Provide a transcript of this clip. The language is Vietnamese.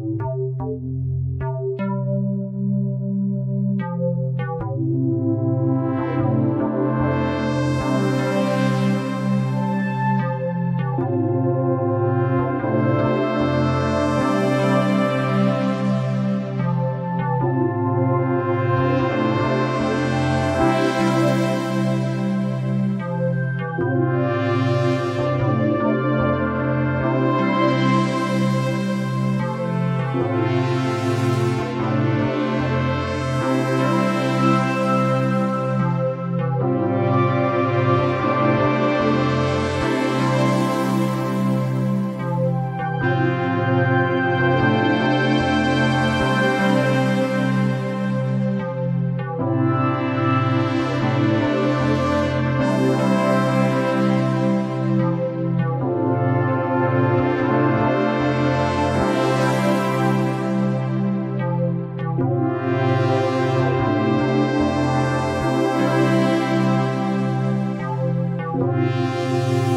Thank you. Música